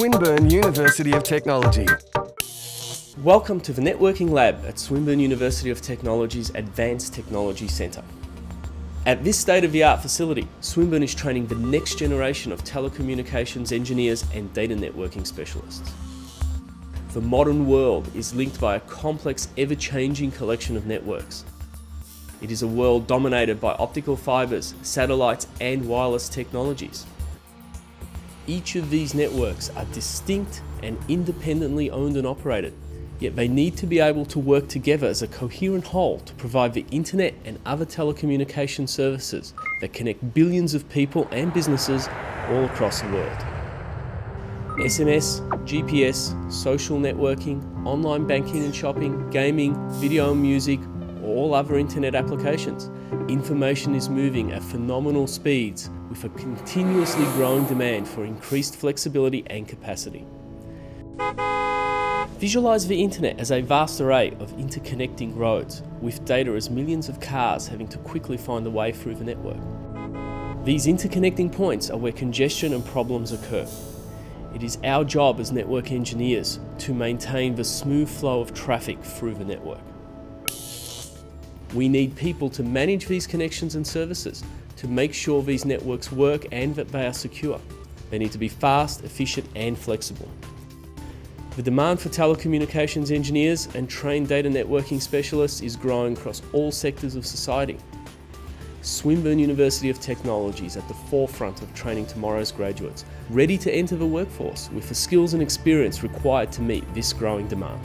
Swinburne University of Technology. Welcome to the Networking Lab at Swinburne University of Technology's Advanced Technology Centre. At this state-of-the-art facility, Swinburne is training the next generation of telecommunications engineers and data networking specialists. The modern world is linked by a complex, ever-changing collection of networks. It is a world dominated by optical fibres, satellites and wireless technologies. Each of these networks are distinct and independently owned and operated, yet they need to be able to work together as a coherent whole to provide the internet and other telecommunication services that connect billions of people and businesses all across the world. SMS, GPS, social networking, online banking and shopping, gaming, video and music, all other internet applications. Information is moving at phenomenal speeds with a continuously growing demand for increased flexibility and capacity. Visualize the internet as a vast array of interconnecting roads, with data as millions of cars having to quickly find a way through the network. These interconnecting points are where congestion and problems occur. It is our job as network engineers to maintain the smooth flow of traffic through the network. We need people to manage these connections and services to make sure these networks work and that they are secure. They need to be fast, efficient and flexible. The demand for telecommunications engineers and trained data networking specialists is growing across all sectors of society. Swinburne University of Technology is at the forefront of training tomorrow's graduates, ready to enter the workforce with the skills and experience required to meet this growing demand.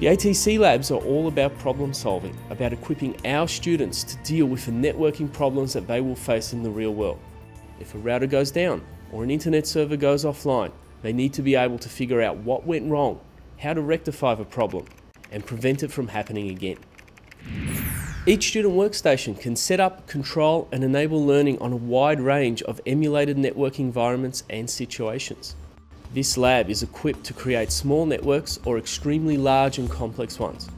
The ATC labs are all about problem solving, about equipping our students to deal with the networking problems that they will face in the real world. If a router goes down or an internet server goes offline, they need to be able to figure out what went wrong, how to rectify the problem, and prevent it from happening again. Each student workstation can set up, control, and enable learning on a wide range of emulated network environments and situations. This lab is equipped to create small networks or extremely large and complex ones.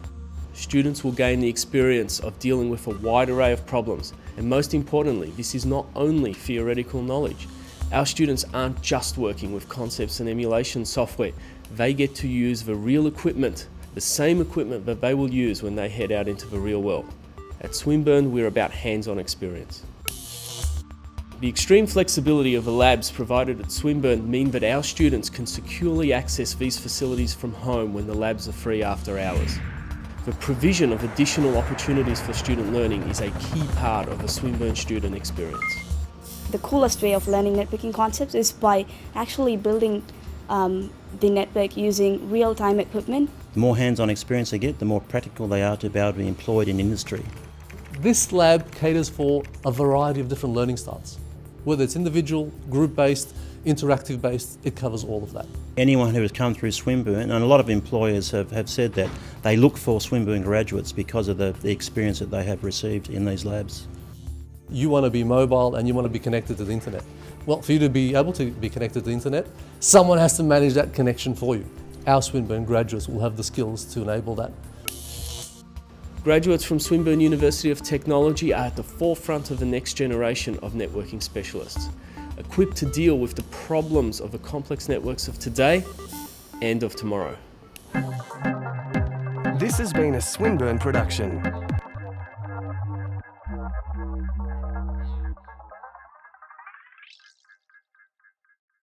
Students will gain the experience of dealing with a wide array of problems, and most importantly, this is not only theoretical knowledge. Our students aren't just working with concepts and emulation software, they get to use the real equipment, the same equipment that they will use when they head out into the real world. At Swinburne, we're about hands-on experience. The extreme flexibility of the labs provided at Swinburne mean that our students can securely access these facilities from home when the labs are free after hours. The provision of additional opportunities for student learning is a key part of the Swinburne student experience. The coolest way of learning networking concepts is by actually building um, the network using real-time equipment. The more hands-on experience they get, the more practical they are to be able to be employed in industry. This lab caters for a variety of different learning styles. Whether it's individual, group-based, interactive-based, it covers all of that. Anyone who has come through Swinburne, and a lot of employers have, have said that they look for Swinburne graduates because of the, the experience that they have received in these labs. You want to be mobile and you want to be connected to the internet. Well, for you to be able to be connected to the internet, someone has to manage that connection for you. Our Swinburne graduates will have the skills to enable that. Graduates from Swinburne University of Technology are at the forefront of the next generation of networking specialists, equipped to deal with the problems of the complex networks of today and of tomorrow. This has been a Swinburne production.